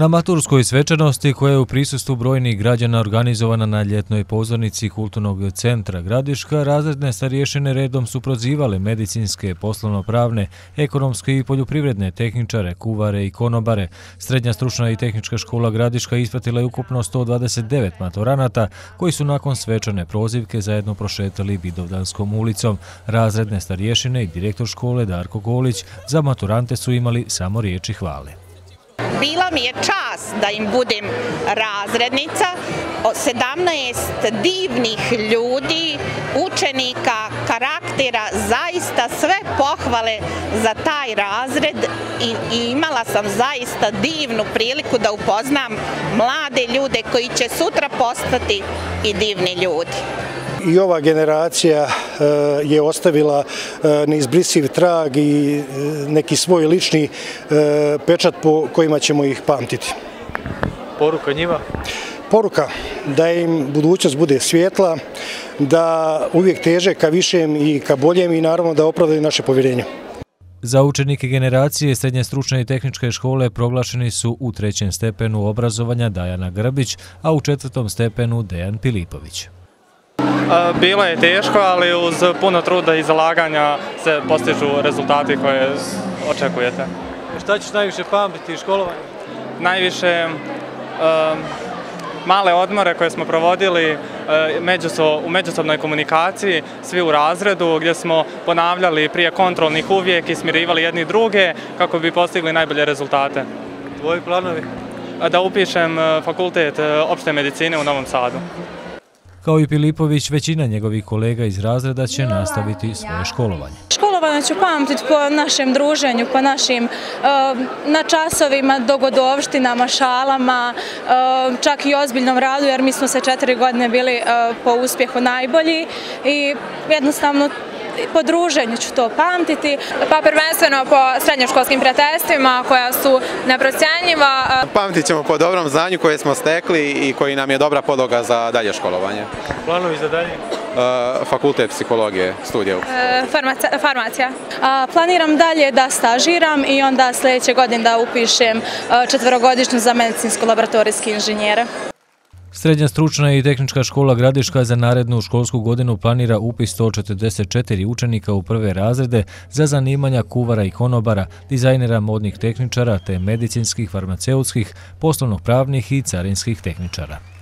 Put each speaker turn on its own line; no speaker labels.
Na maturskoj svečanosti koja je u prisustvu brojnih građana organizovana na ljetnoj pozornici Kulturnog centra Gradiška, razredne starješine redom su prozivale medicinske, poslovno-pravne, ekonomske i poljoprivredne tehničare, kuvare i konobare. Srednja stručna i tehnička škola Gradiška ispratila je ukupno 129 maturanata koji su nakon svečane prozivke zajedno prošetali Bidovdanskom ulicom. Razredne starješine i direktor škole Darko Golić za maturante su imali samo riječi hvale.
Bila mi je čas da im budem razrednica, 17 divnih ljudi, učenika, karaktera, zaista sve pohvale za taj razred i imala sam zaista divnu priliku da upoznam mlade ljude koji će sutra postati i divni ljudi.
I ova generacija je ostavila e, neizbrisiv trag i e, neki svoj lični pečat po kojima ćemo ih pamtiti.
Poruka njima?
Poruka da im budućnost bude svjetla, da uvijek teže ka višem i ka boljem i naravno da opravdaju naše povjerenje.
Za učenike generacije Srednje stručne i tehničke škole proglašeni su u trećem stepenu obrazovanja Dajana Grbić, a u četvrtom stepenu Dejan Pilipović.
Bilo je teško, ali uz puno truda i zalaganja se postižu rezultati koje očekujete.
Šta ćeš najviše pamtiti školovanje?
Najviše male odmore koje smo provodili u međusobnoj komunikaciji, svi u razredu, gdje smo ponavljali prije kontrolnih uvijek i smirivali jedni druge kako bi postigli najbolje rezultate.
Tvoji planovi?
Da upišem fakultet opšte medicine u Novom Sadu.
Kao i Pilipović, većina njegovih kolega iz razreda će nastaviti svoje školovanje.
Školovanje ću pamtiti po našem druženju, po našim eh, na časovima, dogodovštinama, šalama, eh, čak i ozbiljnom radu, jer mi smo se četiri godine bili eh, po uspjehu najbolji i jednostavno po druženju ću to pamtiti.
Pa prvenstveno po srednjoškolskim prijateljstvima koja su neprocijenjiva.
Pamtit ćemo po dobrom znanju koje smo stekli i koji nam je dobra podloga za dalje školovanje.
Planovi za dalje?
E, fakultet psihologije, studija.
E, farmacija.
Planiram dalje da stažiram i onda sljedeće godine da upišem e, četvrogodišnju za medicinsko-laboratorijski inženjere.
Srednja stručna i tehnička škola Gradiška za narednu školsku godinu planira upis 144 učenika u prve razrede za zanimanja kuvara i konobara, dizajnera modnih tehničara te medicinskih, farmaceutskih, poslovno-pravnih i carinskih tehničara.